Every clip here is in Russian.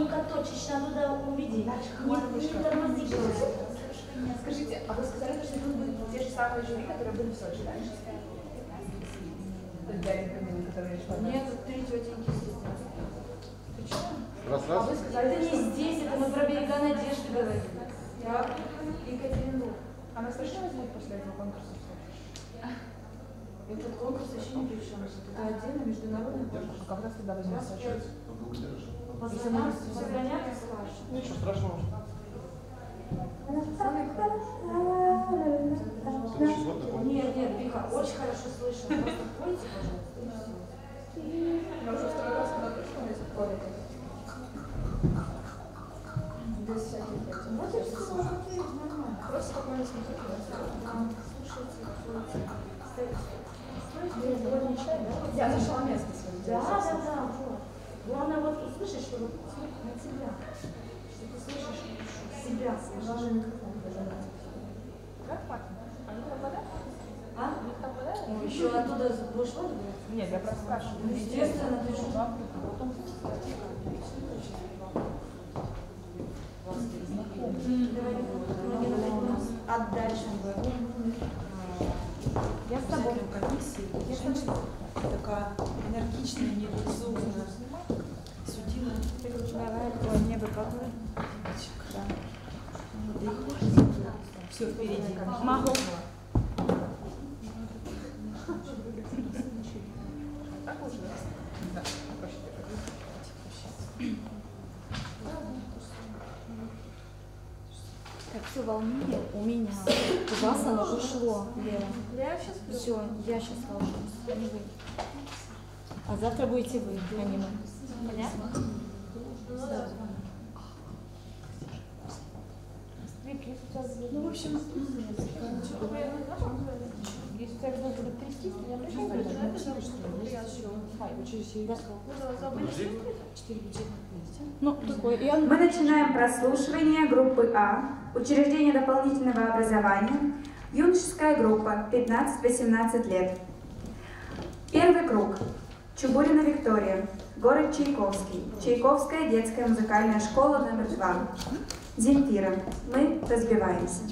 ровненько точечь, надо туда увидеть. Не, не тормози просто. Скажите, а вы сказали, что тут будут те же самые жюри, которые были в Сочи, да? Нет, три тетеньки здесь. Раз, раз. Это не здесь, это мы про берега надежды говорим. Я Екатеринбург. А нас точно возьмут после этого конкурса? Этот конкурс вообще при чем. Это отдельно международный конкурс. Как раз тогда возьмут в Сочи. Ничего страшного. Нет, нет, Вика, очень хорошо слышно. Просто пойте, пожалуйста. Я уже второй раз когда пришла, на этих колледж. Без всяких этих. Вот и все, нормально. Просто спокойно смотрите. Слушайте? Я нашла место свое. Да, да, да. Главное вот услышать, что вот на тебя. Что ты слышишь себя, слышишь. Как пахнет? А не вода? А? У них там вода? Ну, еще оттуда будешь воду брать? Нет, я просто спрашиваю. Ну, естественно, ты же А дальше? Я с тобой. комиссии. Я женщина такая энергичная, невозможная. Все впереди. Могу. Так все волнение у меня. У вас оно ушло, Лера. Я сейчас Все, я сейчас волнуюсь. А завтра будете вы, а не мы. Понятно? Ну, в общем, если тебя будет то не обращай внимания. Ну, такое. Я... Мы начинаем прослушивание группы А, учреждение дополнительного образования, юношеская группа 15-18 лет. Первый круг. Чубурина Виктория, город Чайковский, Чайковская детская музыкальная школа номер 2. Земфира. Мы разбиваемся.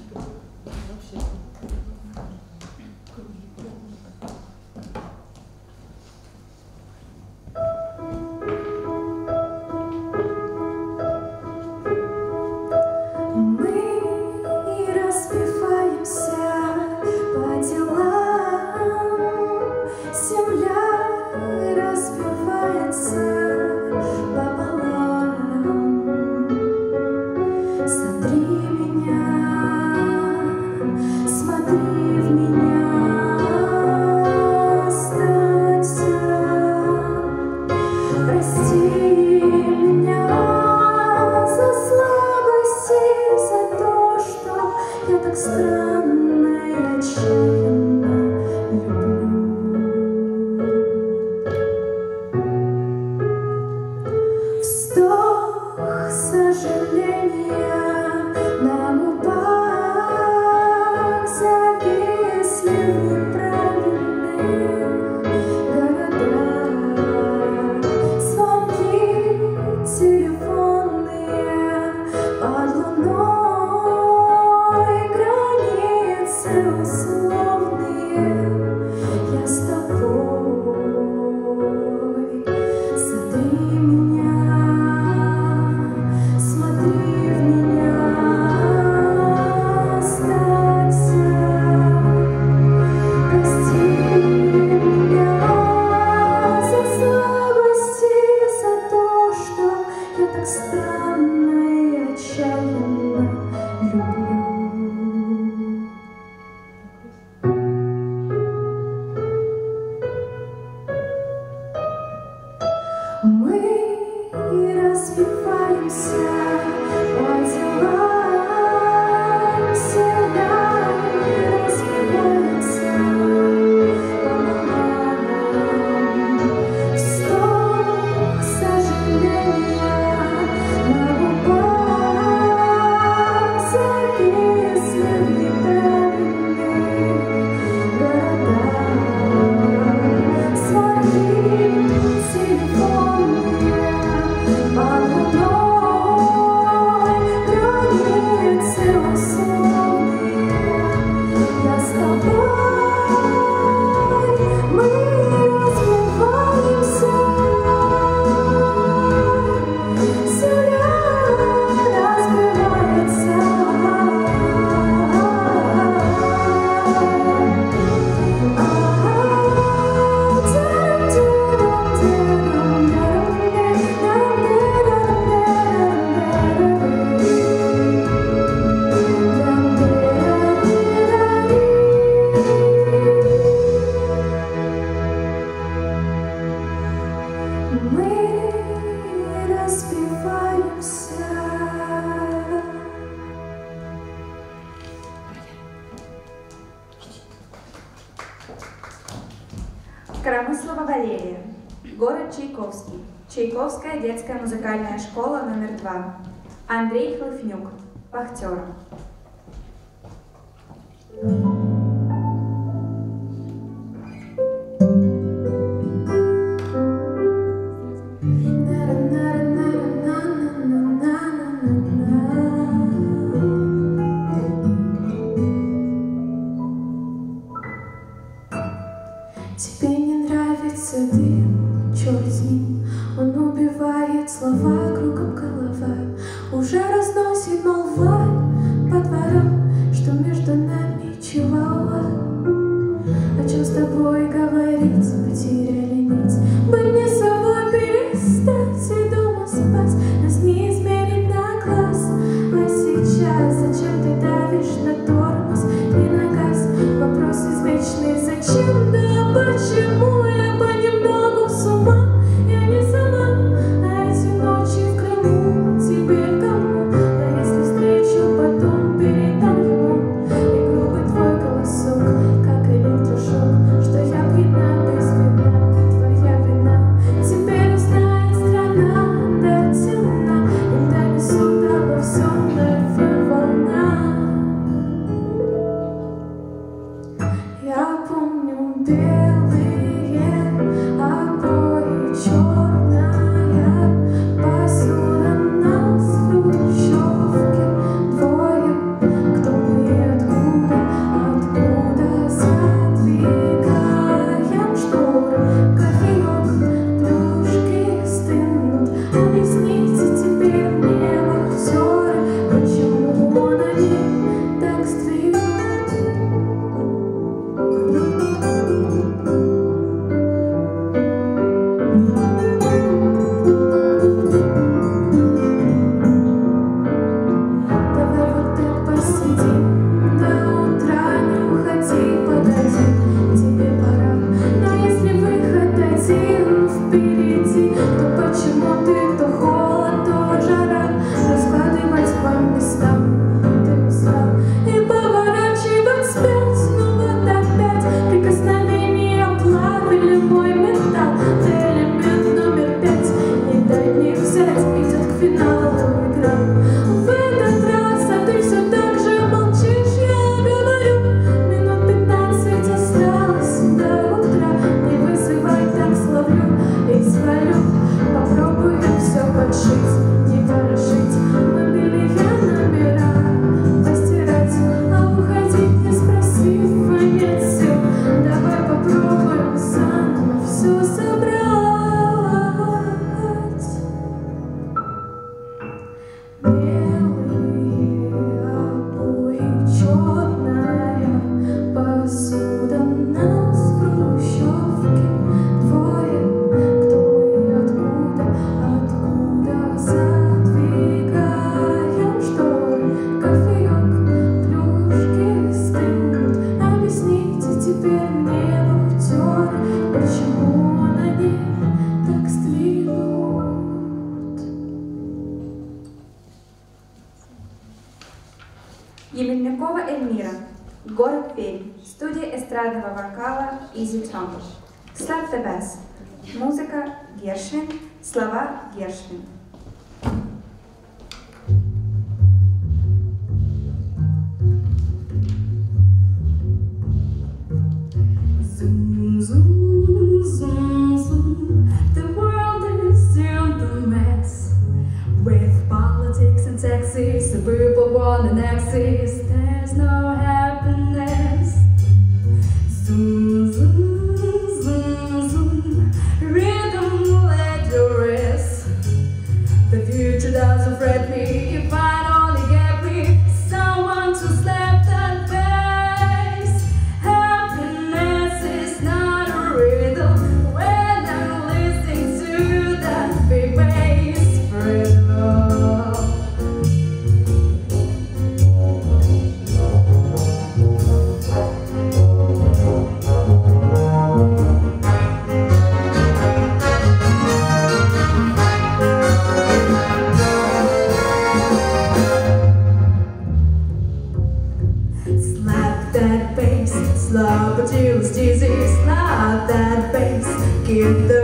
hear the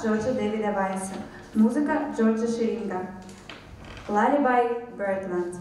Джорджа Дэвида Вайса. Музыка Джорджа Ширинга. Lullaby Birdland.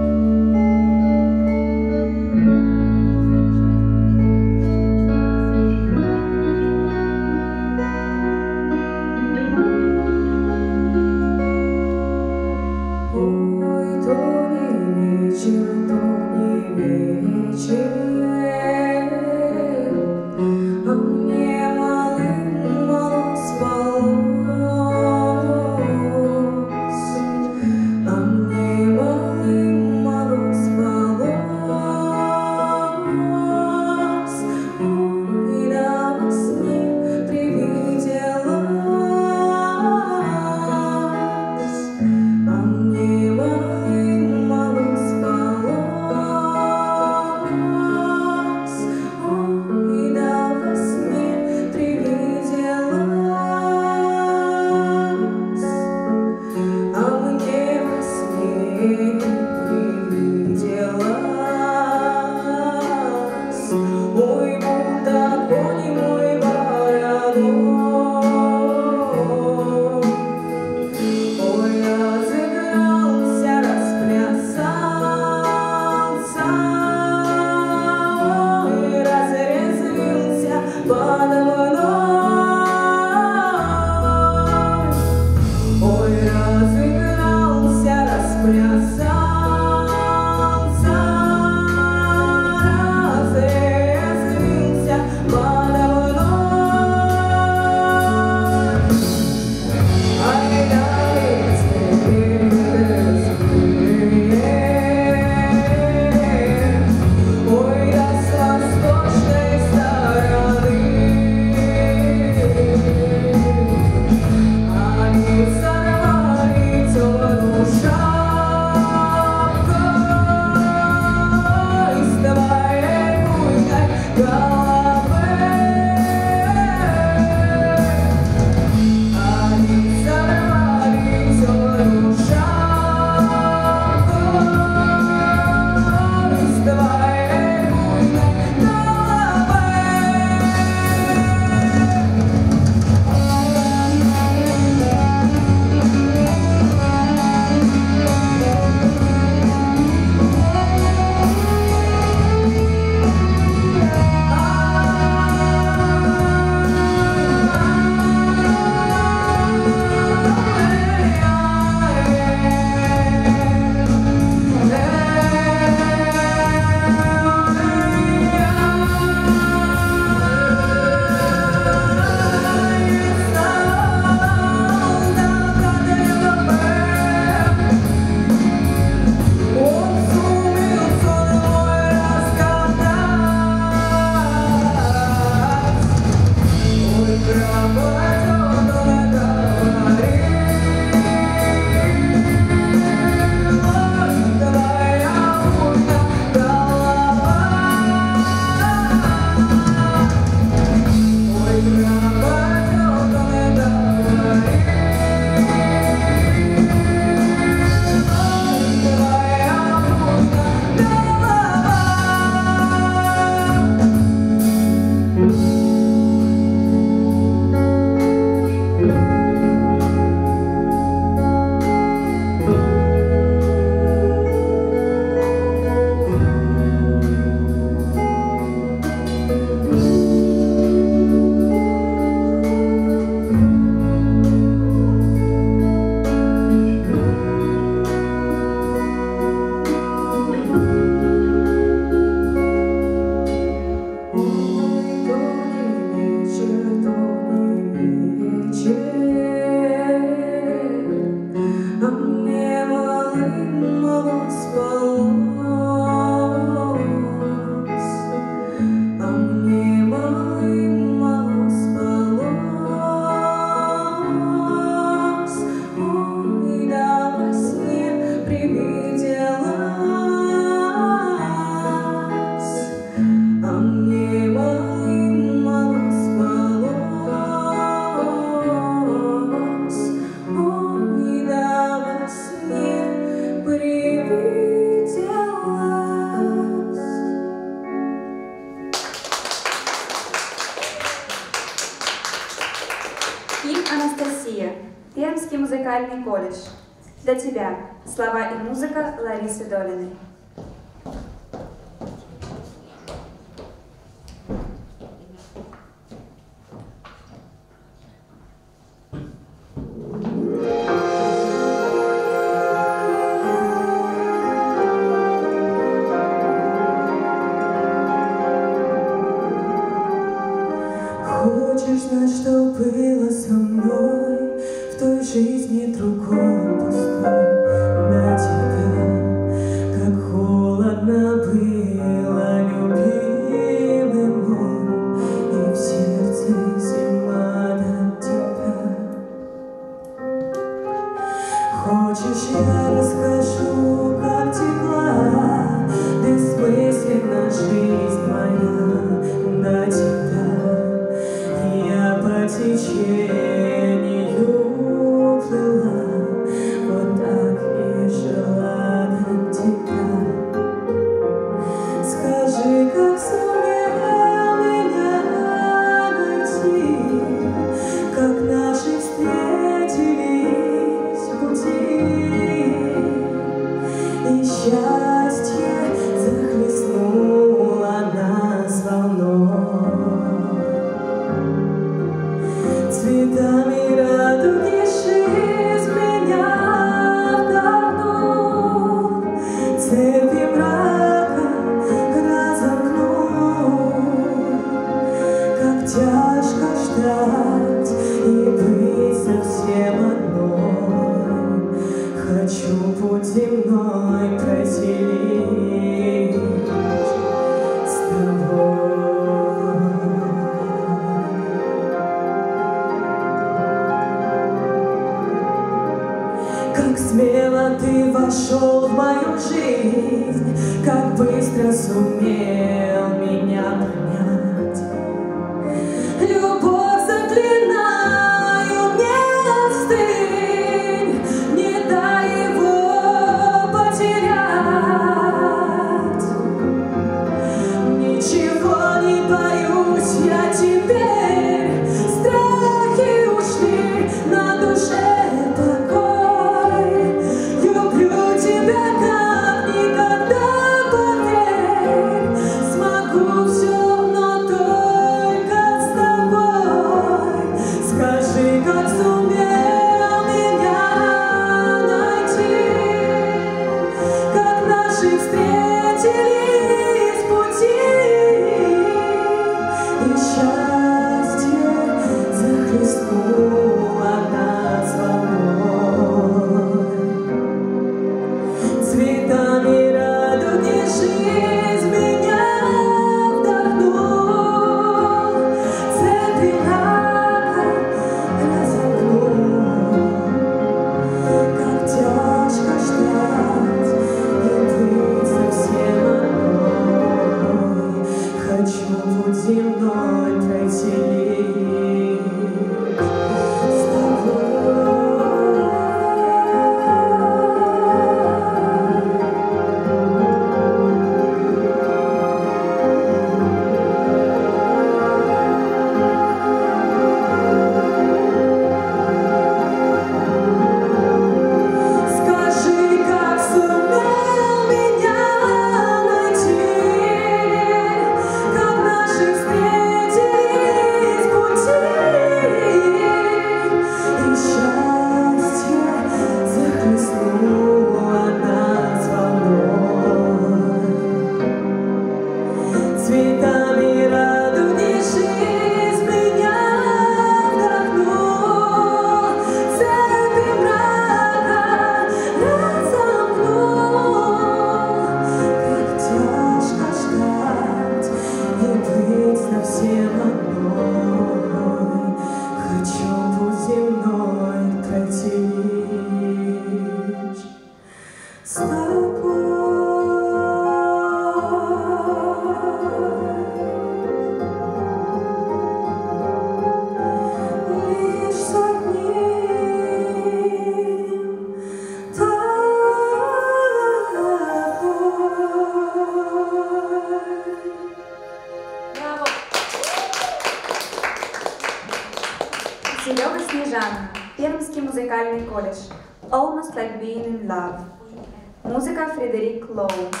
low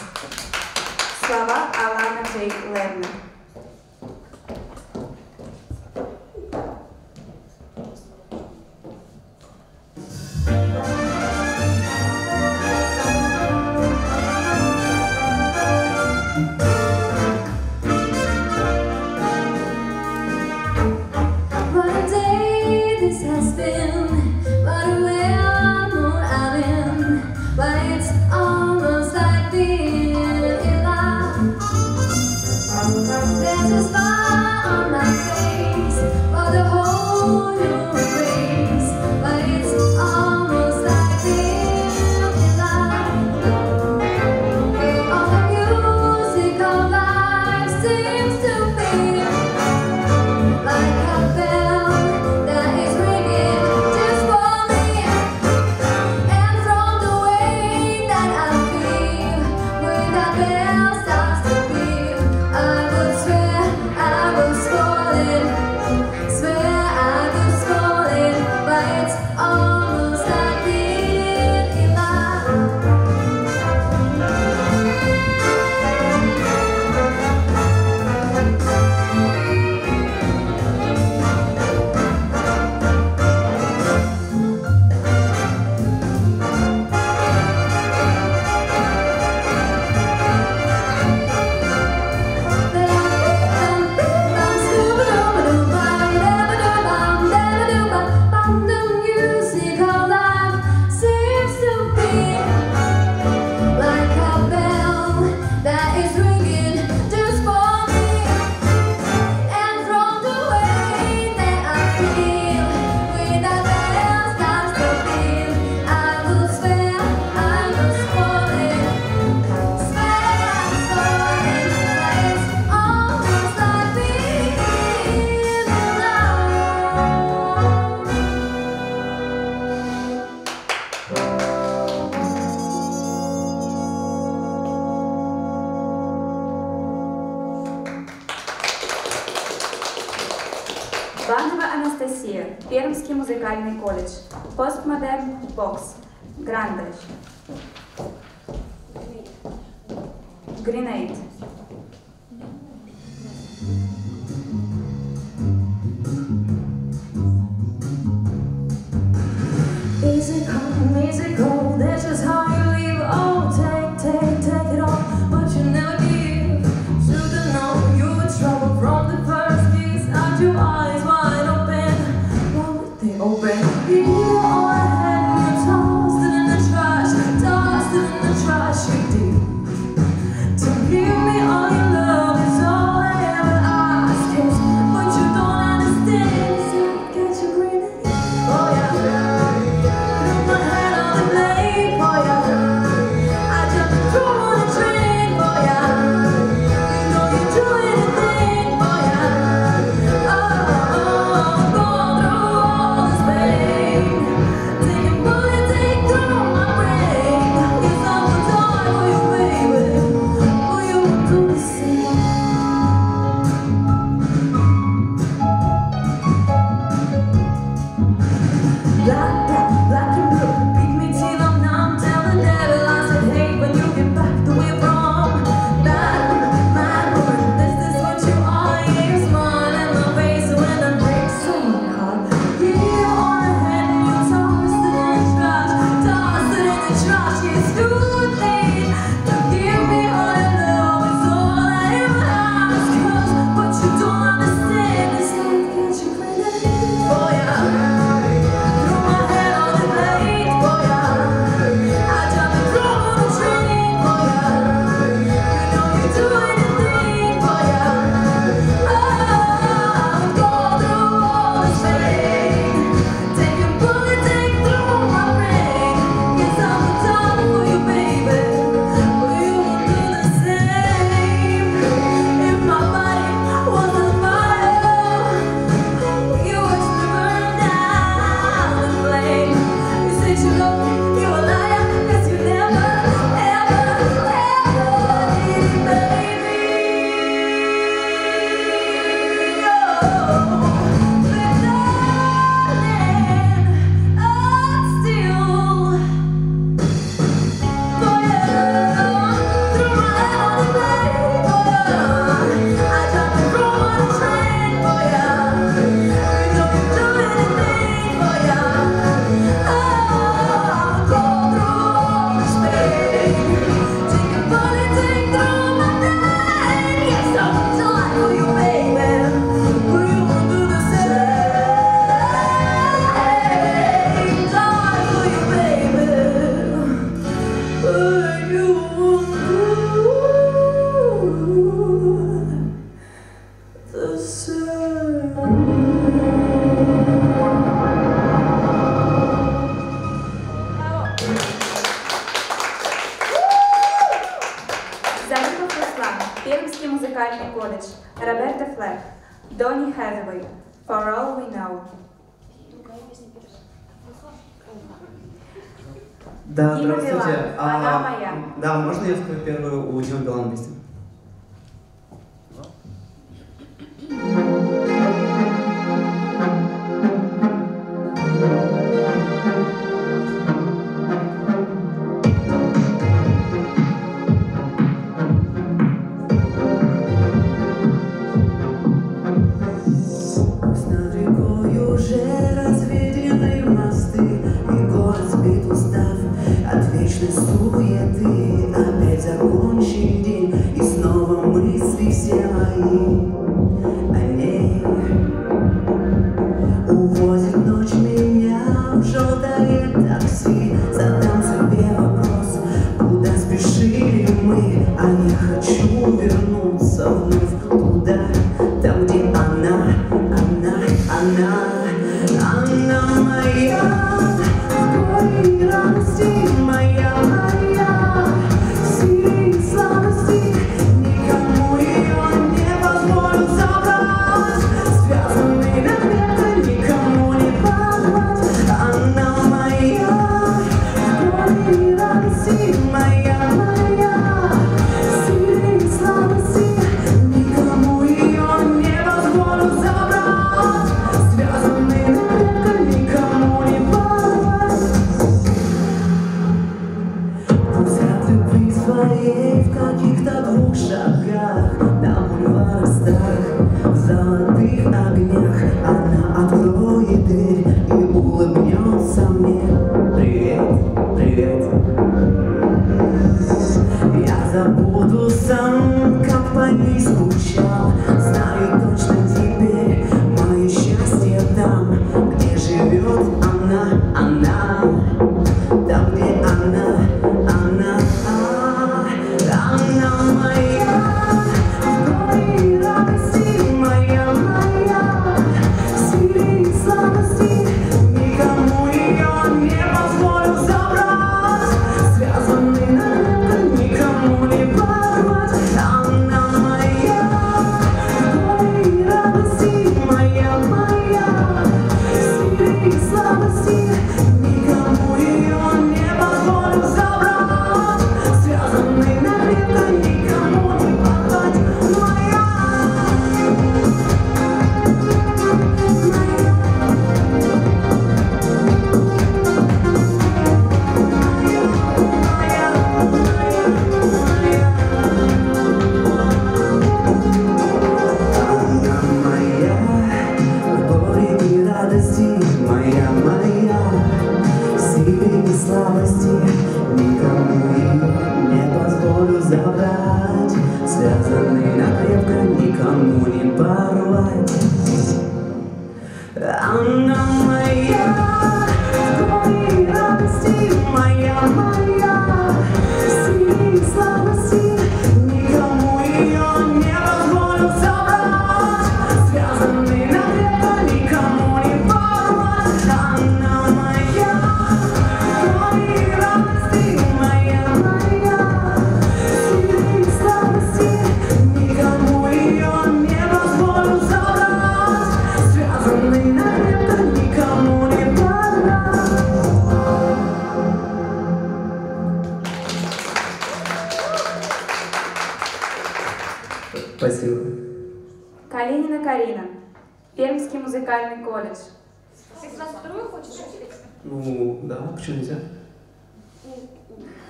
Почему нельзя?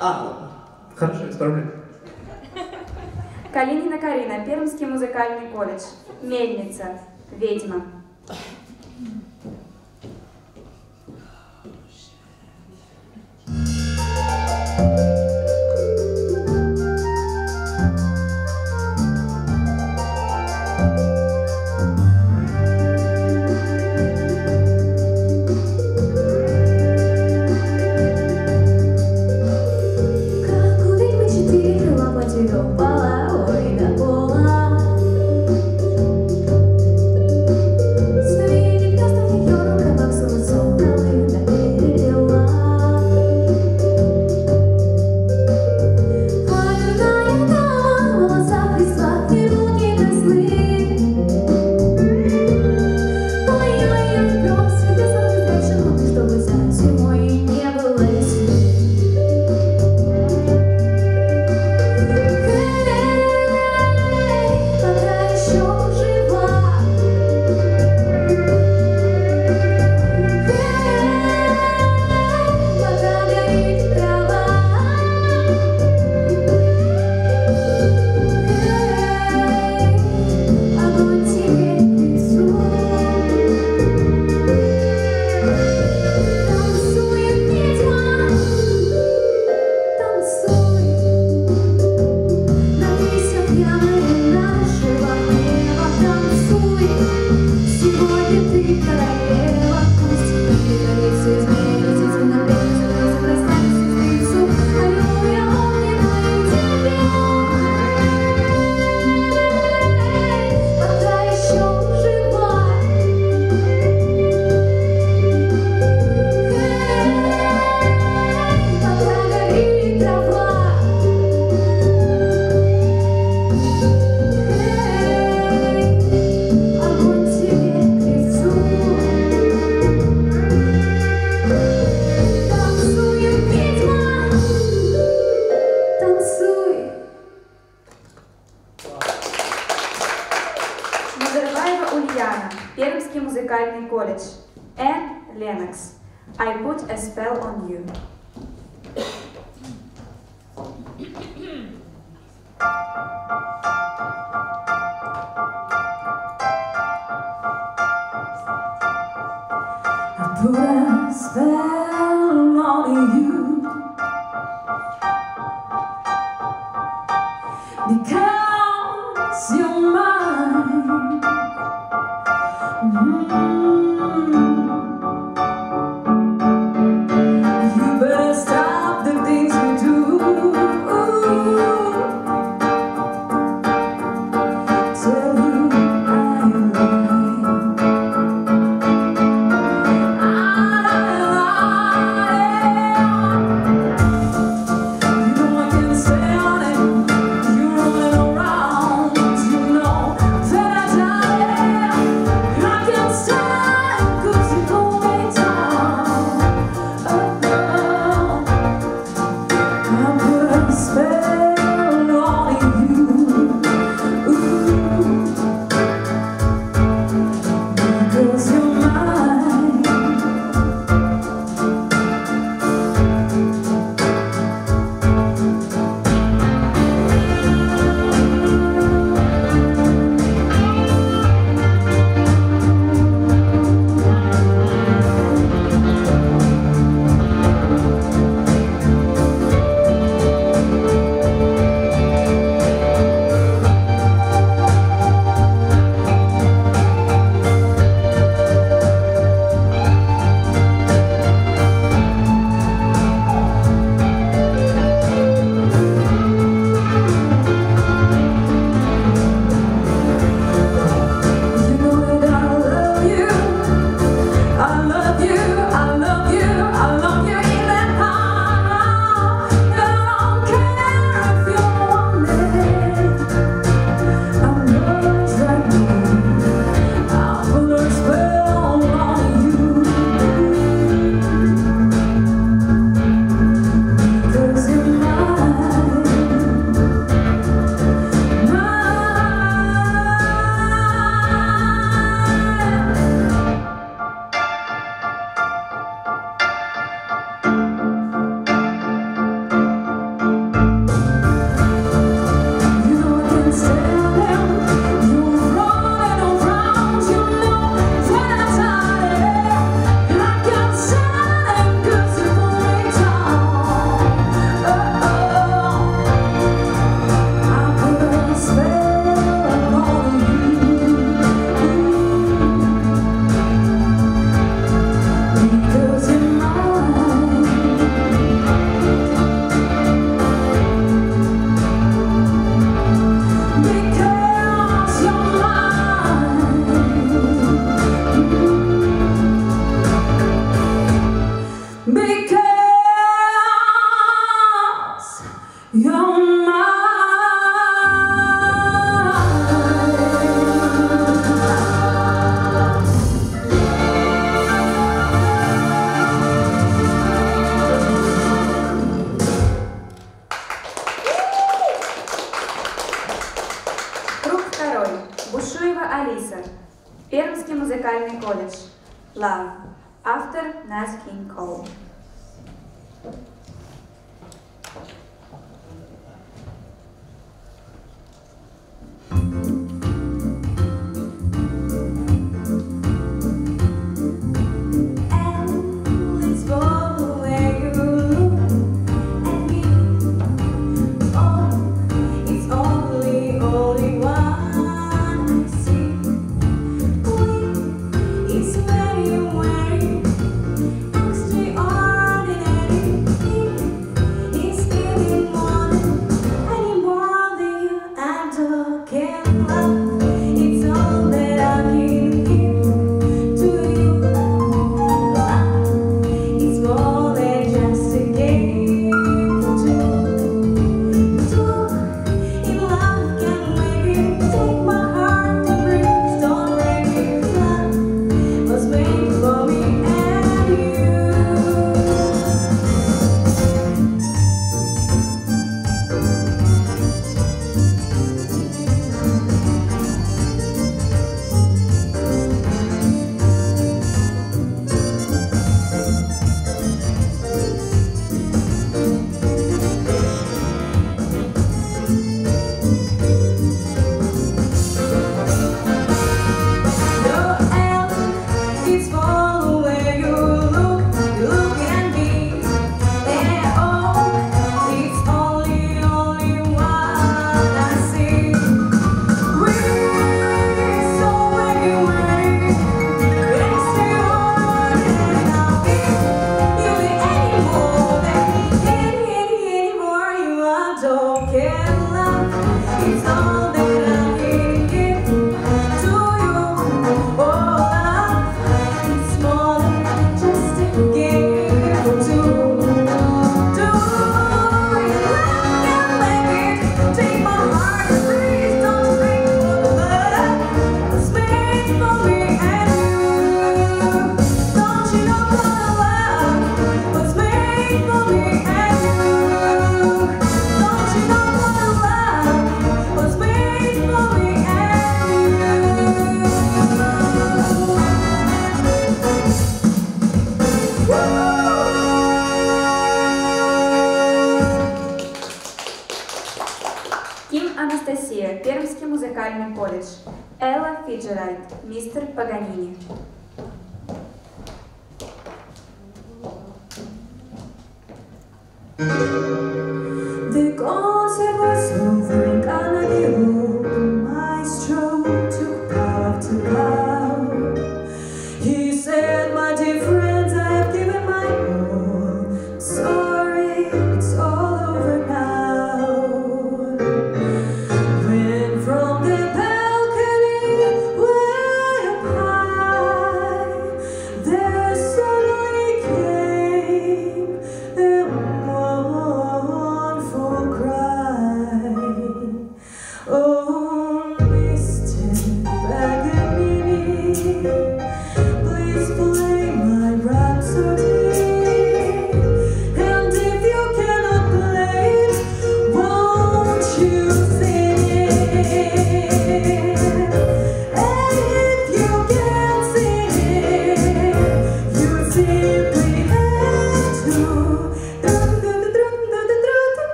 А, хорошо, исправляй. Калинина Карина, Пермский музыкальный колледж, Мельница, Ведьма.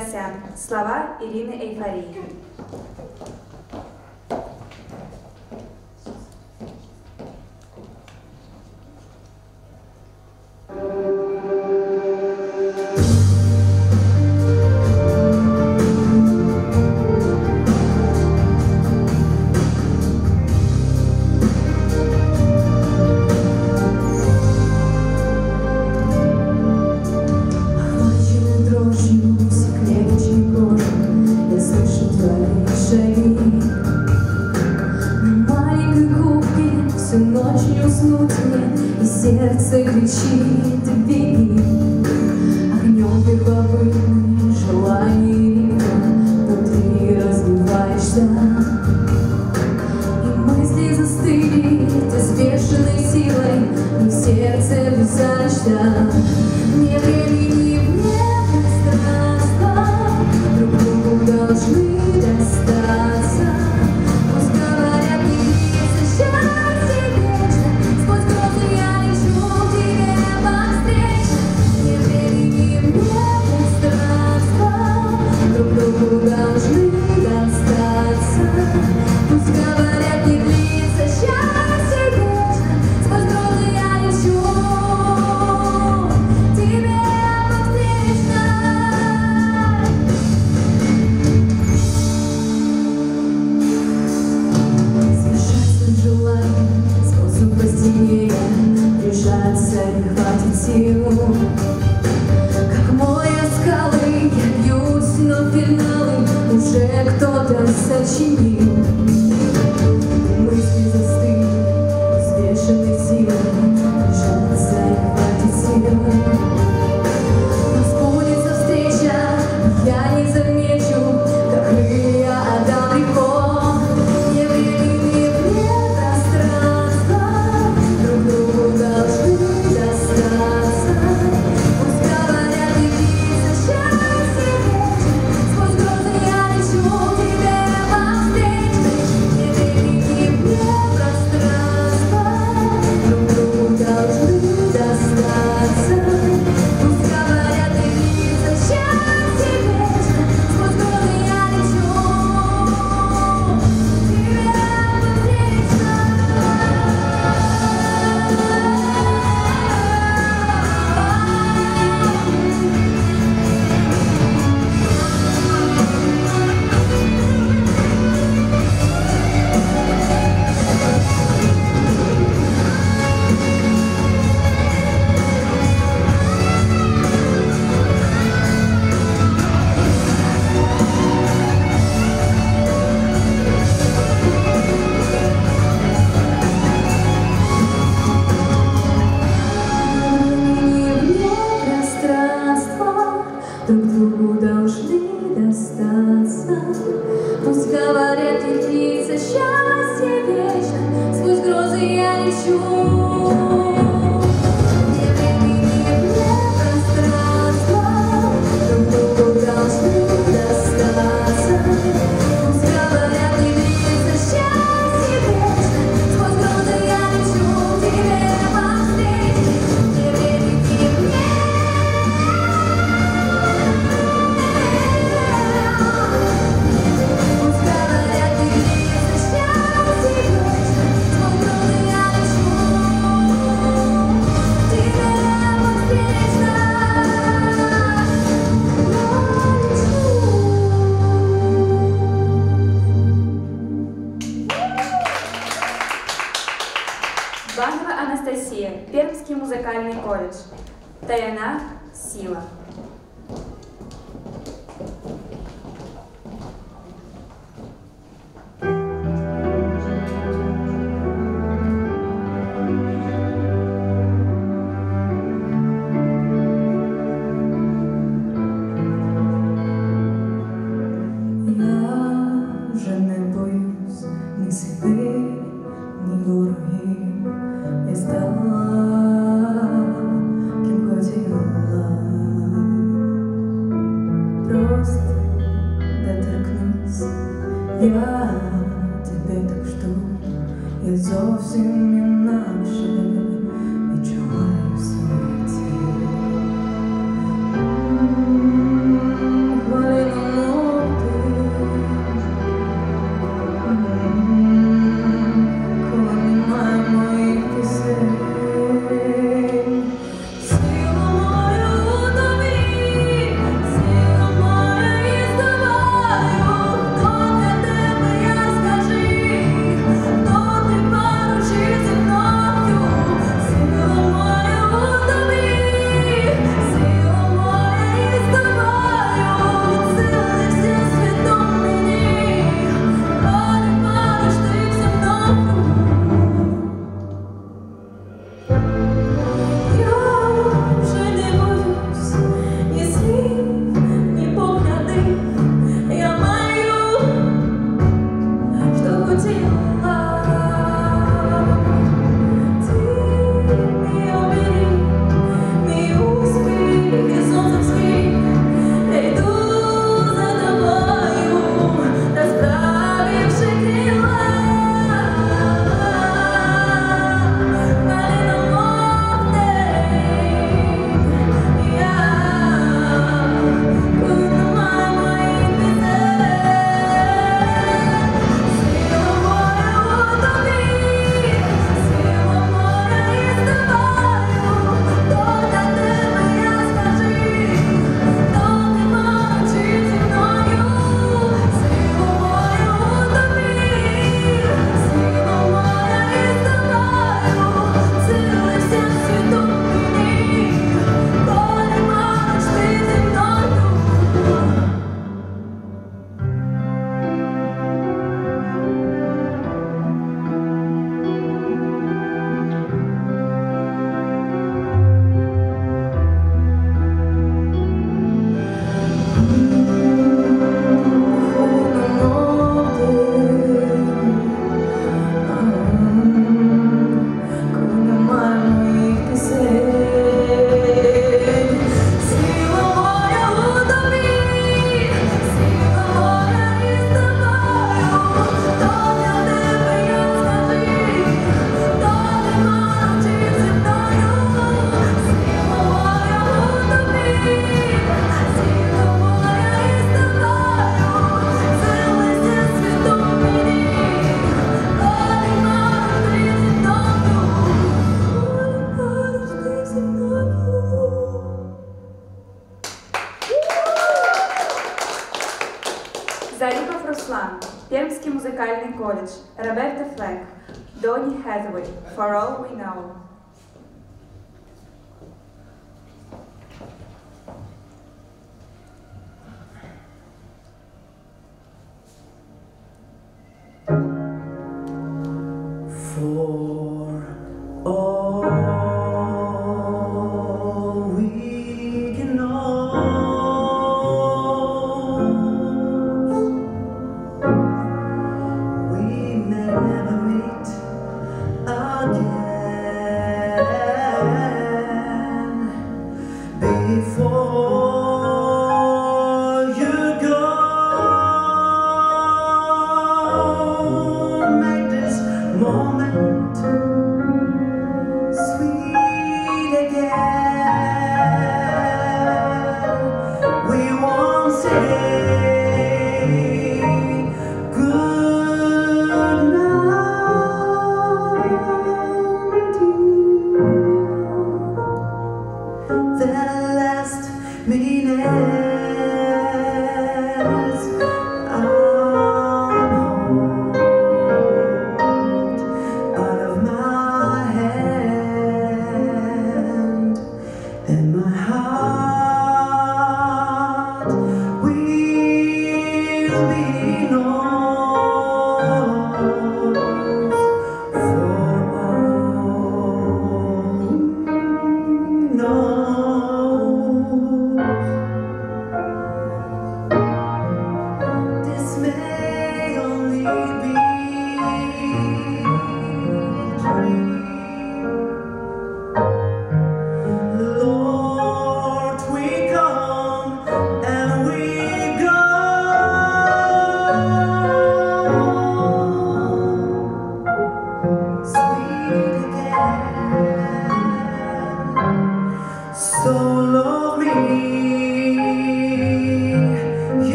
Петросян. Слова Ирины Эйфории.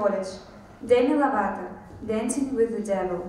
College, Demi Lovato, Dancing with the Devil.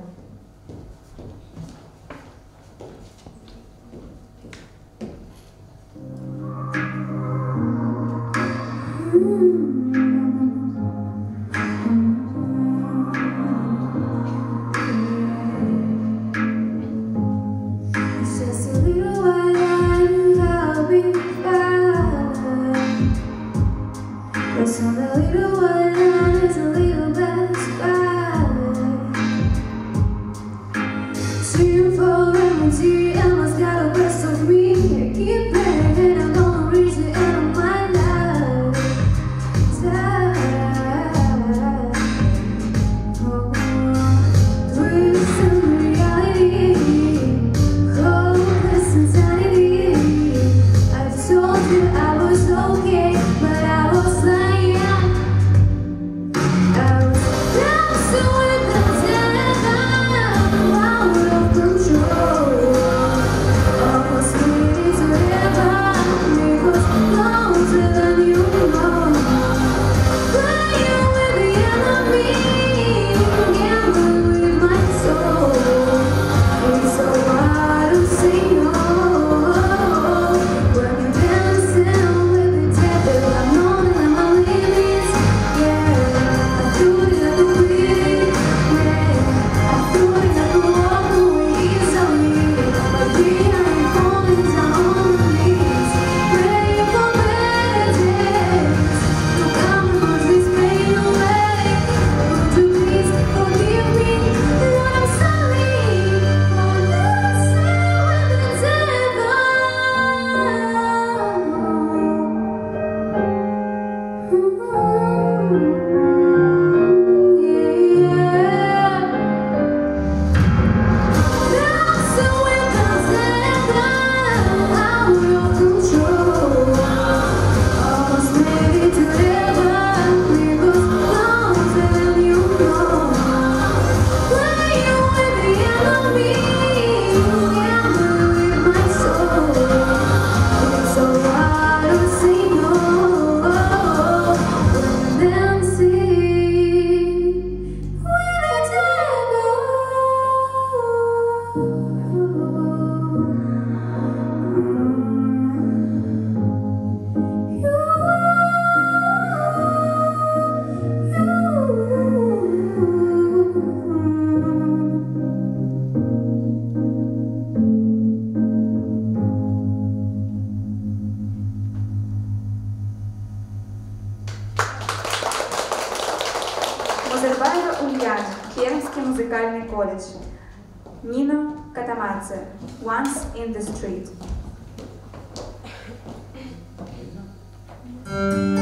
Música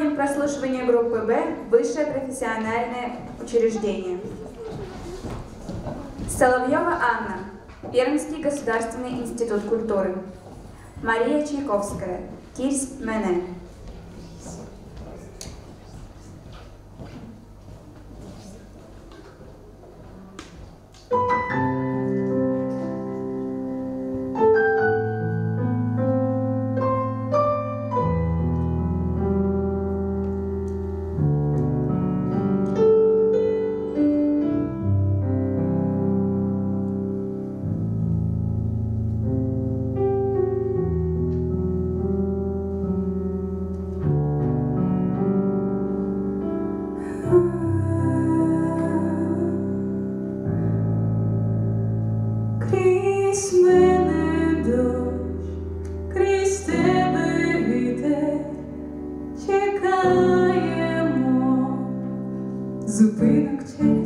Сегодня прослушивание группы «Б» – высшее профессиональное учреждение. Соловьева Анна, Пермский государственный институт культуры. Мария Чайковская, Кирс Мене. Зупинок чекає.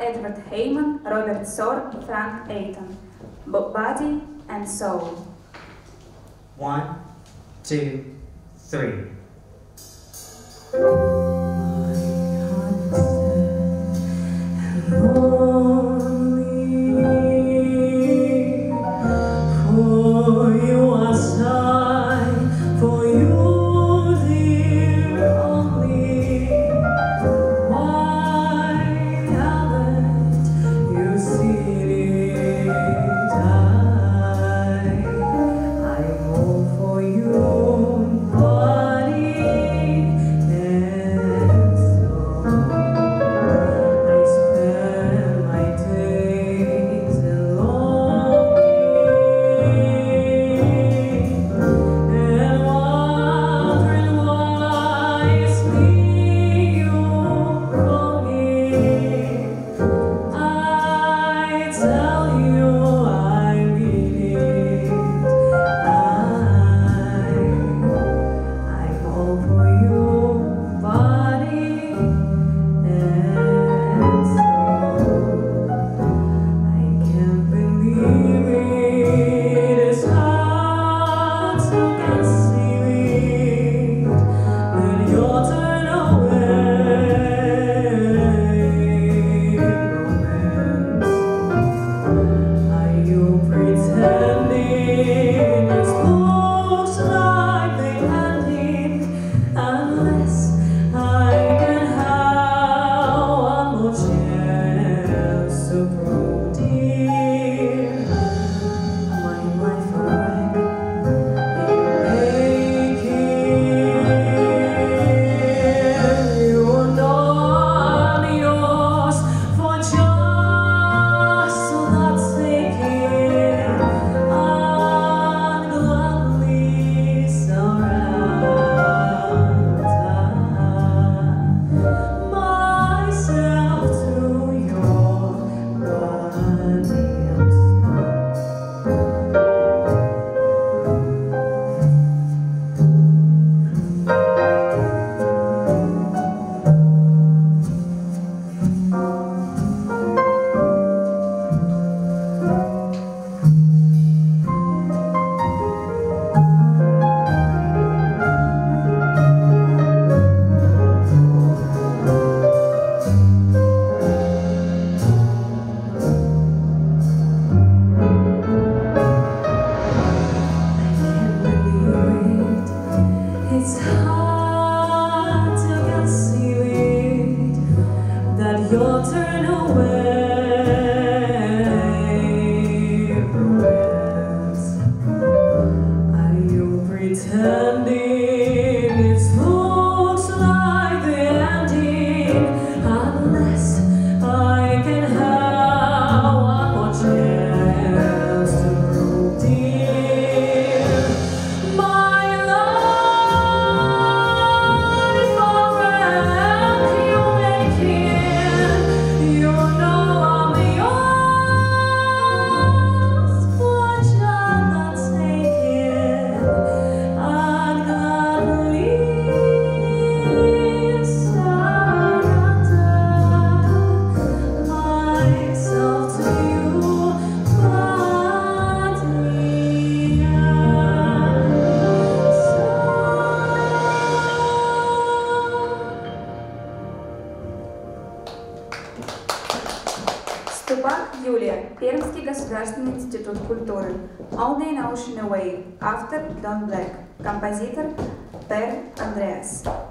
Edward Heyman, Robert Sorb, Frank Aiton. Body and soul. One, two, three. Institut Culturii, Only in Ocean Away, After Don Black, compositor Per Andreas.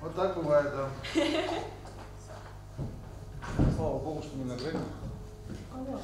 Вот так бывает, да. Слава Богу, что не на. Конечно.